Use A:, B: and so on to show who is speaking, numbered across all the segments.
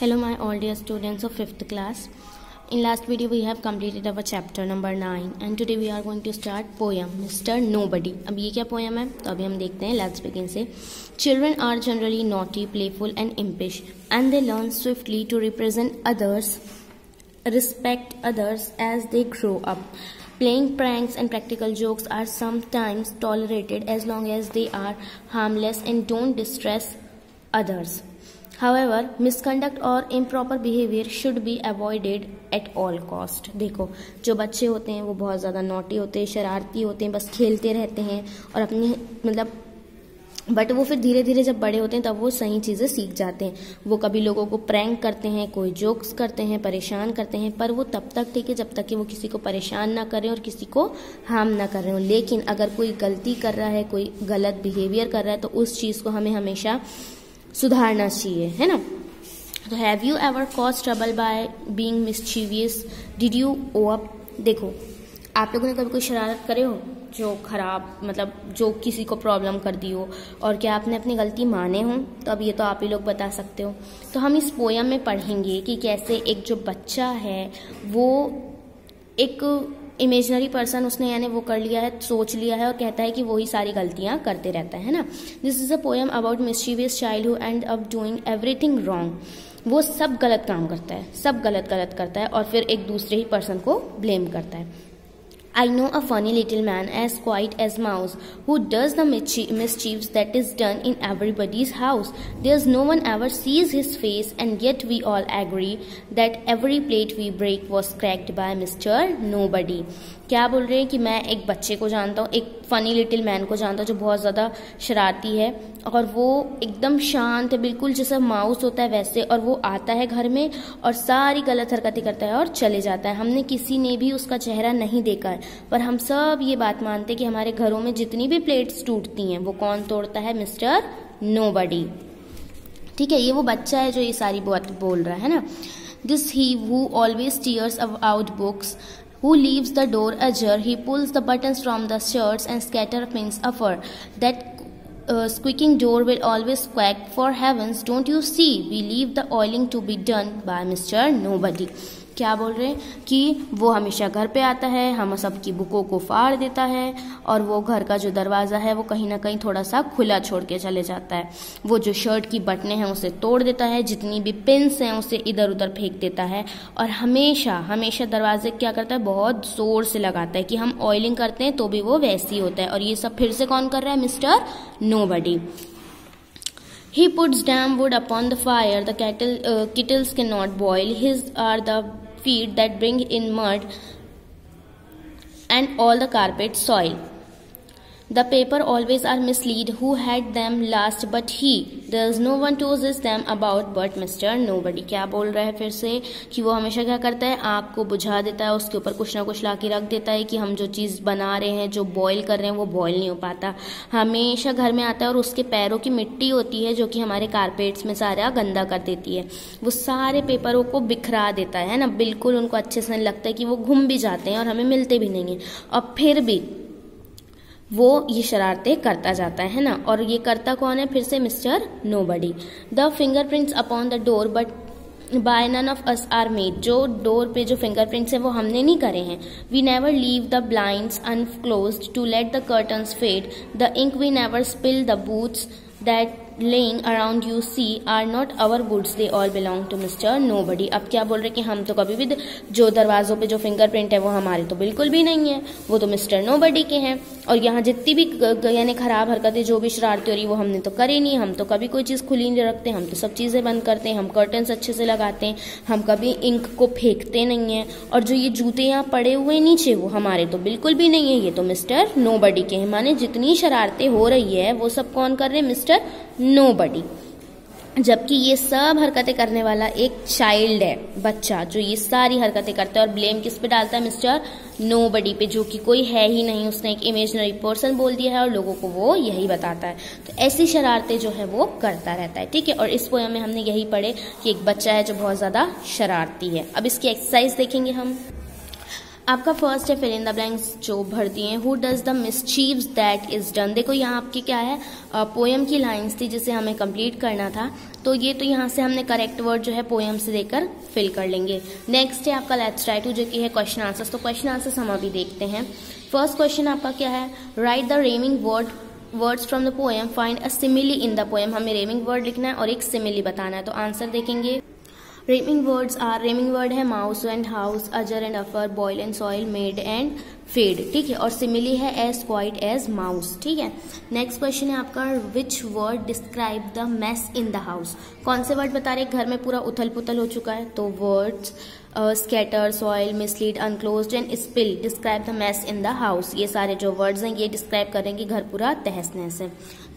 A: Hello my all dear students of 5th class. In last video we have completed our chapter number 9 and today we are going to start poem Mr. Nobody. अब ये क्या poem है तो अभी हम देखते हैं Let's begin से Children are generally naughty, playful and impish and they learn swiftly to represent others, respect others as they grow up. Playing pranks and practical jokes are sometimes tolerated as long as they are harmless and don't distress others. However misconduct और improper behaviour should be avoided at all cost देखो, जो बच्चे होते हैं, वो बहुत ज़्यादा naughty होते हैं, शरारती होते हैं, बस खेलते रहते हैं और अपने मतलब बट वो फिर धीरे धीरे जब बड़े होते हैं, तब वो सही चीज़ें सीख जाते हैं। वो कभी लोगों को प्रैंक करते हैं, कोई जोक्स करते हैं, परेशान करते हैं, पर वो तब तक, ठीक है, जब तक कि वो किसी को परेशान ना करें और किसी को हार्म ना कर। रहे हो लेकिन अगर कोई गलती कर रहा है, कोई गलत बिहेवियर कर रहा है तो उस चीज़ को हमें हमेशा सुधारना चाहिए, है ना? तो have you ever cause trouble by being mischievous did you own up देखो, आप लोगों ने कभी कोई शरारत करे हो जो खराब मतलब जो किसी को प्रॉब्लम कर दी हो, और क्या आपने अपनी गलती माने हो? तो अब ये तो आप ही लोग बता सकते हो। तो हम इस पोयम में पढ़ेंगे कि कैसे एक जो बच्चा है, वो एक इमेजनरी पर्सन उसने यानी वो कर लिया है, सोच लिया है और कहता है कि वही सारी गलतियाँ करते रहता है ना? This is a poem about mischievous child who end up doing everything wrong वो सब गलत काम करता है, सब गलत गलत करता है और फिर एक दूसरे ही पर्सन को ब्लेम करता है। I know a funny little man as quiet as mouse who does the mischiefs that is done in everybody's house. There's no one ever sees his face and yet we all agree that every plate we break was cracked by Mr. Nobody. क्या बोल रहे हैं कि मैं एक बच्चे को जानता हूँ, एक फनी लिटिल मैन को जानता हूँ जो बहुत ज़्यादा शरारती है और वो एकदम शांत है, बिल्कुल जैसा माउस होता है वैसे और वो आता है घर में और सारी गलत हरकतें करता है और चले जाता है। हमने किसी ने भी उसका चेहरा नहीं देखा है, पर हम सब ये बात मानते हैं कि हमारे घरों में जितनी भी प्लेट्स टूटती हैं, वो कौन तोड़ता है? मिस्टर नो ठीक है, ये वो बच्चा है जो ये सारी बात बोल रहा है ना? This he who always tears out books who leaves the door ajar he pulls the buttons from the shirts and scatter pins afar. That uh, squeaking door will always quack. For heavens don't you see? We leave the oiling to be done by mr nobody क्या बोल रहे हैं? कि वो हमेशा घर पे आता है हम सबकी बुकों को फाड़ देता है और वो घर का जो दरवाज़ा है वो कहीं ना कहीं थोड़ा सा खुला छोड़ के चले जाता है। वो जो शर्ट की बटने हैं उसे तोड़ देता है जितनी भी पिंस हैं उसे इधर उधर फेंक देता है और हमेशा हमेशा दरवाजे क्या करता है बहुत ज़ोर से लगाता है कि हम ऑयलिंग करते हैं तो भी वो वैसे ही होता है। और ये सब फिर से कौन कर रहा है? Mister no He puts damn wood upon the fire. The kettle, uh, kettles cannot boil. His are the feet that bring in mud and all the carpet soil. The paper always are mislead who had them last, but he. There is no one to assist them about, but Mr. Nobody. क्या बोल रहा है फिर से कि वो हमेशा क्या करता है आग को बुझा देता है, उसके ऊपर कुछ ना कुछ ला के रख देता है कि हम जो चीज़ बना रहे हैं, जो बॉईल कर रहे हैं, वो बॉईल नहीं हो पाता हमेशा घर में आता है और उसके पैरों की मिट्टी होती है, जो कि हमारे कारपेट्स में सारा गंदा कर देती है वो सारे पेपरों को बिखरा देता है ना बिल्कुल उनको अच्छे से नहीं लगता है कि वो घूम भी जाते हैं और हमें मिलते भी नहीं है और फिर भी वो ये शरारतें करता जाता है ना? और ये करता कौन है? फिर से mister nobody. The fingerprints upon the door, but by none of us are made. जो डोर पे जो फिंगरप्रिंट्स हैं, वो हमने नहीं करे हैं। We never leave the blind unclose to let the curtains fade. The ink we never spill the boots that lying around you see are not our goods they all belong to mister no body अब क्या बोल रहे कि हम तो कभी भी जो दरवाजों पे जो फिंगरप्रिंट है वो हमारे तो बिल्कुल भी नहीं है। वो तो मिस्टर नो बडी के हैं। और यहाँ जितनी भी यानी खराब हरकतें, जो भी शरारती हो रही, वो हमने तो करी नहीं। हम तो कभी कोई चीज़ खुली नहीं रखते। हम तो सब चीज़ें बंद करते हैं। हम कर्टन्स अच्छे से लगाते हैं। हम कभी इंक को फेंकते नहीं हैं। और जो ये जूते यहाँ पड़े हुए नीचे, वो हमारे तो बिल्कुल भी नहीं है। ये तो मिस्टर नो बडी के हैं। माने जितनी शरारतें हो रही है, वो सब कौन कर रहे हैं? मिस्टर बडी जबकि ये सब हरकतें करने वाला एक चाइल्ड है, बच्चा, जो ये सारी हरकतें करता है और ब्लेम किस पे डालता है मिस्टर नो बडी पे, जो कि कोई है ही नहीं, उसने एक इमेजनरी पर्सन बोल दिया है और लोगों को वो यही बताता है। तो ऐसी शरारतें जो है वो करता रहता है, ठीक है? और इस पोएम में हमने यही पढ़े कि एक बच्चा है जो बहुत ज़्यादा शरारती है। अब इसकी एक्सरसाइज देखेंगे हम। आपका फ़र्स्ट है फिल इन द ब्लैंक्स जो भर दिए हु। डज द मिसचीव्स दैट इज़ डन देखो, यहाँ आपकी क्या है? पोएम की लाइंस थी जिसे हमें कंप्लीट करना था। तो ये तो यहाँ से हमने करेक्ट वर्ड जो है पोएम से देकर फिल कर लेंगे। नेक्स्ट है आपका लेट्स राइट जो कि है क्वेश्चन आंसर्स तो क्वेश्चन आंसर्स हम अभी देखते हैं। फ़र्स्ट क्वेश्चन आपका क्या है? Write the rhyming word words from the poem find a simile in the poem हमें रेमिंग वर्ड लिखना है और एक सिमिली बताना है। तो आंसर देखेंगे। Rhyming words are rhyming word है mouse and house ajar and afar boil and soil made and fade, ठीक है? और सिमिली है एज क्वाइट एज माउस ठीक है? नेक्स्ट क्वेश्चन है आपका which word describe the mess in the house कौन से वर्ड बता रहे घर में पूरा उथल पुथल हो चुका है तो words scatter soil mislead unclose and spill describe the mess in the house ये सारे जो वर्ड्स हैं, ये डिस्क्राइब करेंगे घर पूरा तहस नहस है।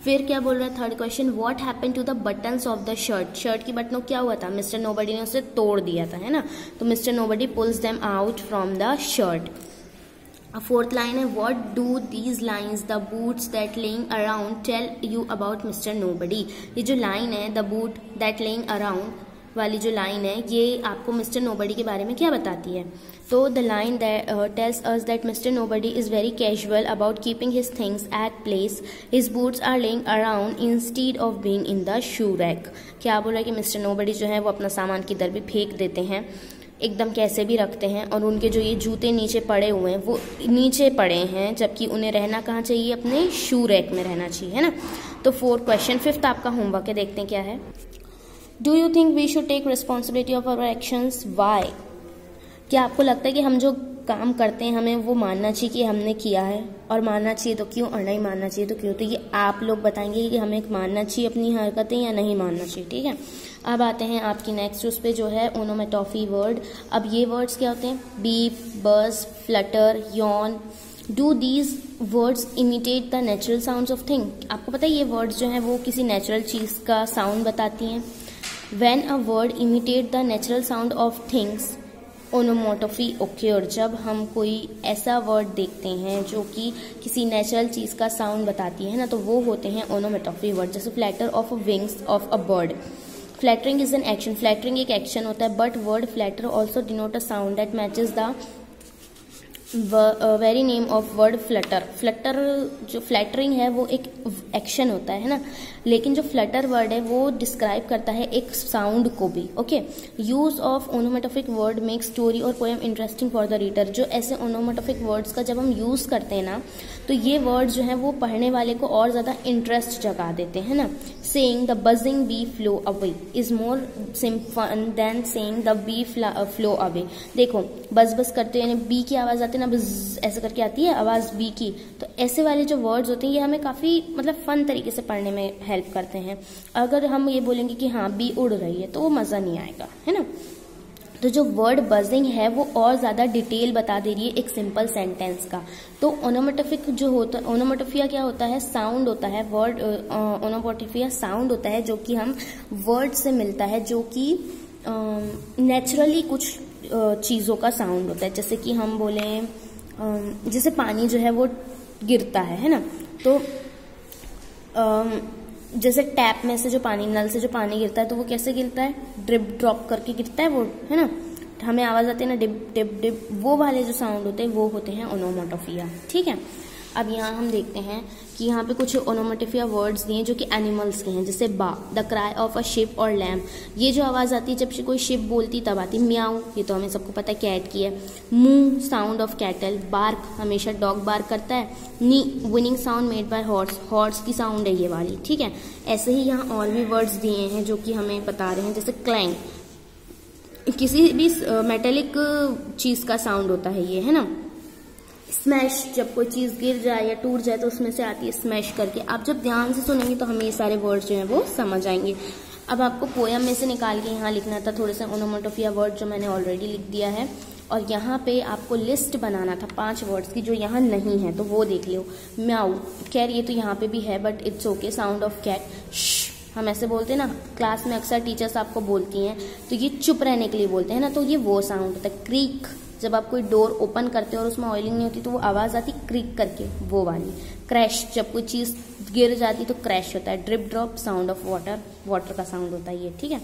A: फिर क्या बोल रहा है? Third question what happen to the buttons of the shirt shirt की बटनों क्या हुआ था? मिस्टर नोबडी ने उसे तोड़ दिया था, है ना? तो mister nobody pulls them out from the shirt fourth line है what do these lines the boots that lying around tell you about mister nobody ये जो लाइन है the boot that lying around वाली जो लाइन है, ये आपको mister nobody के बारे में क्या बताती है? तो the line tells us that mister nobody is very casual about keeping his things at place his boots are lying around instead of being in the shoe rack क्या बोला कि मिस्टर नोबडी जो है, वो अपना सामान किधर भी फेंक देते हैं? एकदम कैसे भी रखते हैं और उनके जो ये जूते नीचे पड़े हुए हैं, वो नीचे पड़े हैं, जबकि उन्हें रहना कहाँ चाहिए? अपने शू रैक में रहना चाहिए, है ना? तो फोर्थ क्वेश्चन फिफ्थ आपका होमवर्क है, देखते हैं क्या है। Do you think we should take responsibility of our actions why क्या आपको लगता है कि हम जो काम करते हैं, हमें वो मानना चाहिए कि हमने किया है? और मानना चाहिए तो क्यों, और नहीं मानना चाहिए तो क्यों? तो ये आप लोग बताएँगे कि हमें मानना चाहिए अपनी हरकतें या नहीं मानना चाहिए, ठीक है? अब आते हैं आपकी नेक्स्ट उस पर जो है ओनोमेटॉफी वर्ड अब ये वर्ड्स क्या होते हैं? Beep buzz flutter yawn do these words imitate the natural sound of thing आपको पता है ये वर्ड्स जो हैं वो किसी नेचुरल चीज़ का साउंड बताती हैं. When a word imitate the natural sound of things onomatopoeia occur जब हम कोई ऐसा वर्ड देखते हैं जो कि किसी नेचुरल चीज़ का साउंड बताती है ना तो वो होते हैं ओनोमेटोफी वर्ड जैसे flutter of wings of a bird fluttering is an action fluttering एक एक्शन होता है but word flutter also denote a sound that matches the very name of word flutter flutter जो फ्लैटरिंग है, वो एक action होता है ना? लेकिन जो फ्लटर वर्ड है, वो डिस्क्राइब करता है एक साउंड को भी okay use of onomatopoeic word make story और poem interesting for the reader जो ऐसे ओनोमेटोफिक वर्ड्स का जब हम यूज़ करते हैं ना तो ये वर्ड जो है, वो पढ़ने वाले को और ज़्यादा इंटरेस्ट जगा देते हैं ना? Saying the buzzing bee flew away is more simple than saying the bee flew away देखो बस बस करते यानी बी की आवाज़ आती है ना ऐसे करके आती है, आवाज़ बी की। तो ऐसे वाले जो वर्ड्स होते हैं, ये हमें काफ़ी मतलब फन तरीके से पढ़ने में हेल्प करते हैं। अगर हम ये बोलेंगे कि हाँ बी उड़ रही है तो वो मज़ा नहीं आएगा, है ना? तो जो वर्ड बजिंग है, वो और ज़्यादा डिटेल बता दे रही है एक सिंपल सेंटेंस का। तो ओनोमोटोफिक जो होता है ओनोमोटोफिया क्या होता है? साउंड होता है वर्ड ओनोमोटोफिया साउंड होता है, जो कि हम वर्ड से मिलता है, जो कि नेचुरली कुछ चीज़ों का साउंड होता है। जैसे कि हम बोलें जैसे पानी जो है वो गिरता है है ना? तो जैसे टैप में से जो पानी, नल से जो पानी गिरता है तो वो कैसे गिरता है? ड्रिप ड्रॉप करके गिरता है वो, है ना? हमें आवाज़ आती है ना डिप डिप डिप वो वाले जो साउंड होते हैं, वो होते हैं ओनोमोटोफिया ठीक है? अब यहाँ हम देखते हैं कि यहाँ पे कुछ ओनोमेटिफिया वर्ड्स दिए जो कि एनिमल्स के हैं, जैसे baa the cry of a ship और लैम ये जो आवाज़ आती है, जब से कोई शिप बोलती तब आती म्याऊ. ये तो हमें सबको पता है कैट की है. Moo sound of cattle bark हमेशा डॉग बार्क करता है. Neigh whinnying sound made by horse horse की साउंड है ये वाली, ठीक है? ऐसे ही यहाँ और भी वर्ड्स दिए हैं जो कि हमें बता रहे हैं, जैसे क्लैंग किसी भी मेटेलिक चीज़ का साउंड होता है ये, है ना? स्मैश जब कोई चीज़ गिर जाए या टूट जाए तो उसमें से आती है स्मैश करके। आप जब ध्यान से सुनेंगे तो हमें ये सारे वर्ड जो है वो समझ आएँगे। अब आपको पोयम में से निकाल के यहाँ लिखना था, थोड़े से ओनोमोटोफिया वर्ड जो मैंने ऑलरेडी लिख दिया है। और यहाँ पे आपको लिस्ट बनाना था पाँच वर्ड्स की जो यहाँ नहीं है तो वो देख लो म्याऊ खैर ये तो यहाँ पे भी है but it's okay sound of cat हम ऐसे बोलते हैं ना क्लास में अक्सर टीचर्स आपको बोलती हैं तो ये चुप रहने के लिए बोलते हैं ना तो ये वो साउंड होता है क्रीक जब आप कोई डोर ओपन करते हो और उसमें ऑयलिंग नहीं होती तो वो आवाज़ आती क्रिक करके, वो वाली। क्रैश जब कोई चीज़ गिर जाती तो क्रैश होता है। Drip drop sound of water water का साउंड होता है ये, ठीक है?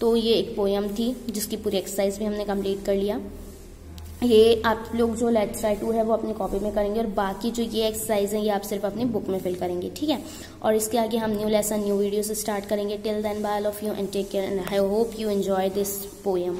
A: तो ये एक पोयम थी, जिसकी पूरी एक्सरसाइज भी हमने कंप्लीट कर लिया। ये आप लोग जो लेट टू है, वो अपनी कॉपी में करेंगे और बाकी जो ये एक्सरसाइज है, ये आप सिर्फ़ अपनी बुक में फिल करेंगे, ठीक है? और इसके आगे हम न्यू लेसन न्यू वीडियो से स्टार्ट करेंगे till then bye of you and take care and I hope you enjoy this poem